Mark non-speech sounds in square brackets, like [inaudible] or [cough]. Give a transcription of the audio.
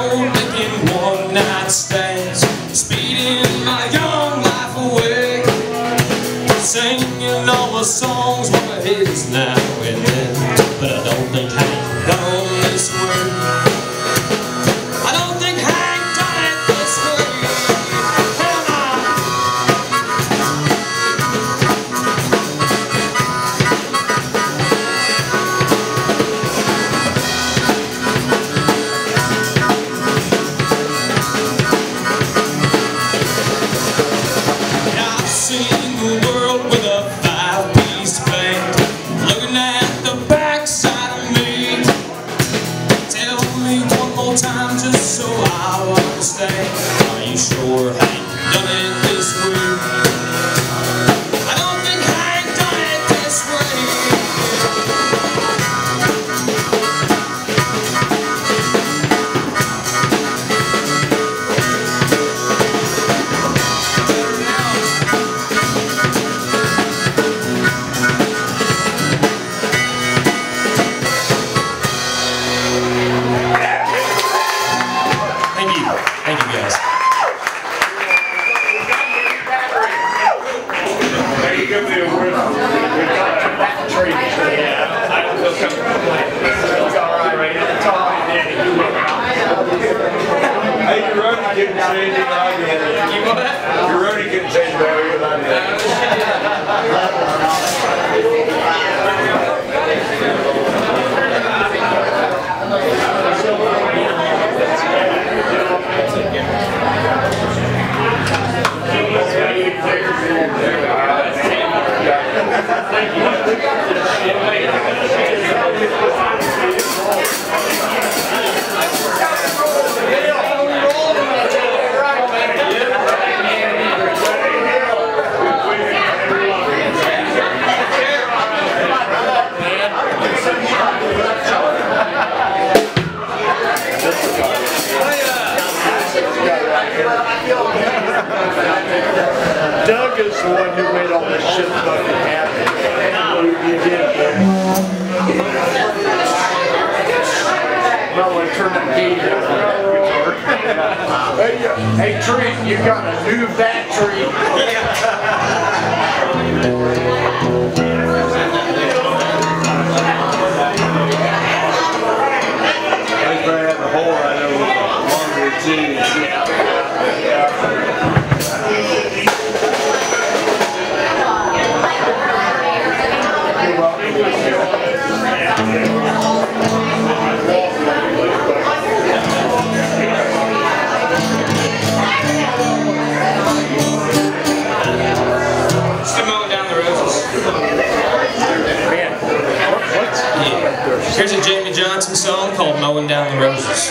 road making one night stands, speeding my young life away, singing all the songs on my heads now and then. But I don't think Hank done this way. With a five-piece band Looking at the backside of me. Tell me one more time just so I understand. Are you sure? Hank done it this way? The one who made all this shit fucking happen. You did. Well, I turned that gate down. Hey, uh, Tree, you got a new battery. [laughs] Down the Roses.